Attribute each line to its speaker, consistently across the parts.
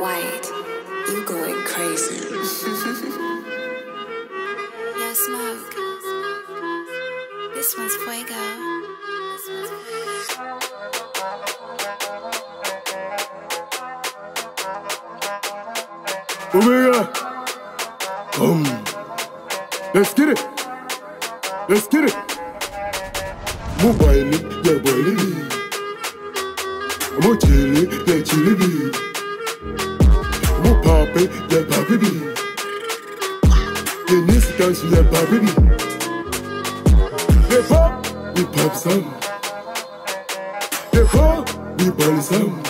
Speaker 1: White, you going crazy.
Speaker 2: Yo, Smoke. This one's Fuego. Fuego.
Speaker 3: Omega. Boom. Let's get it. Let's get it. Mobile, yeah, boy, Mo chili, yeah, chili papi, yeah, papi bee. Yeah, this dance, yeah, papi bee. Yeah, pop, we pop some. Yeah, pop, we ball some.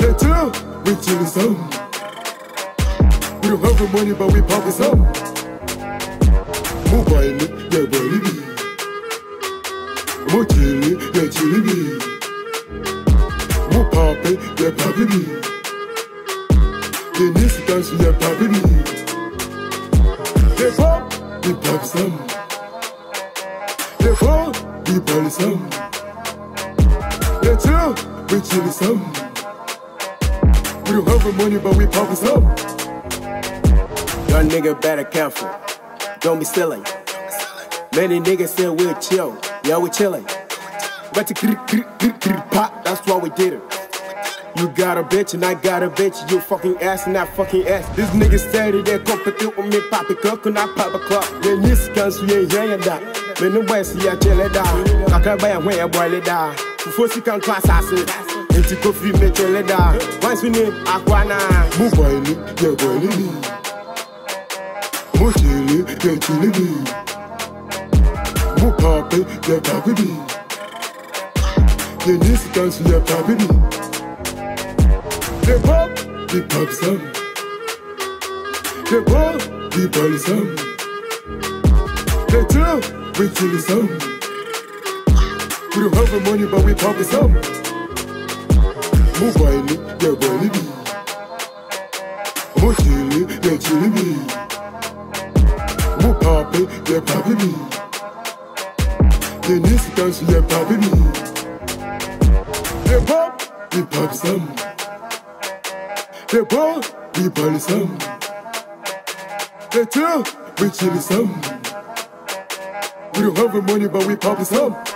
Speaker 3: Yeah, chill, we chill some. We don't have the money, but we pop some. Mobile, yeah, yeah, papi bee. Yeah, pop, we pop some. Yeah, pop, we ball some. Yeah, chill, we chill some. We don't have the money, but we pop some.
Speaker 4: Young nigga better careful. Don't be silly. Many niggas say we're chill. Yeah, we chillin'. But to pop, that's why we did it. You got a bitch and I got a bitch. You fucking ass and I fucking ass. This nigga steady there compete with me, pop it and I pop a club. Then you can see yeah, yeah, that. Me no way see ya chill it down. I can't buy a when you boil it down. Before she can class acid. Into coffee, me chill it down. Once we need aquana.
Speaker 3: Mobile, yeah, boy, Mo chili, yeah, chili bee. Mo papi, yeah, papi bee. Yeah, this dance, yeah, papi bee. Yeah, pop, we pop some. Yeah, pop, we ball some. Yeah, chill, we chill some. We don't have the money, but we pop some. Mobile, yeah, boy, bee. Mo chili, yeah, chili bee. Mo papi, yeah, bee. Yeah, this dance, yeah, papi bee. Yeah, pop, we pop some. Yeah, pop, we ball some. Yeah, chill, we chill some. We don't have the money, but we pop some.